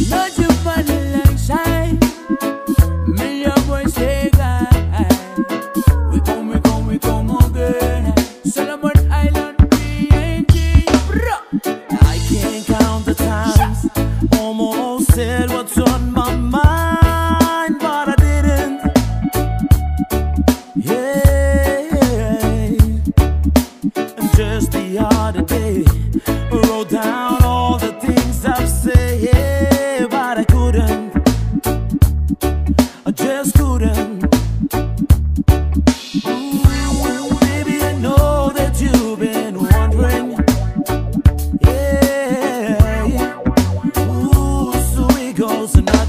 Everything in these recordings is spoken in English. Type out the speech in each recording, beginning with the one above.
No thousand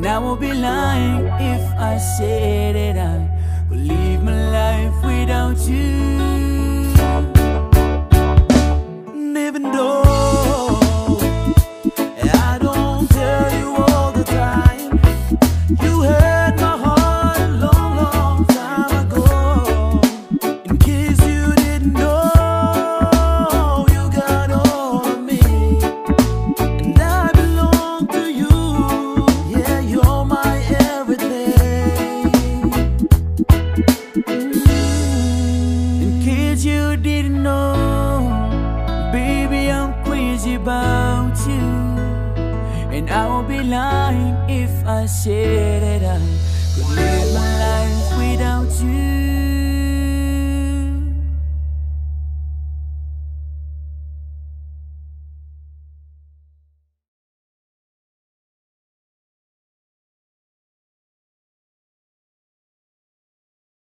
And I will be lying if I say that I will live my life without you. crazy about you. And I will be lying if I say that I could live my life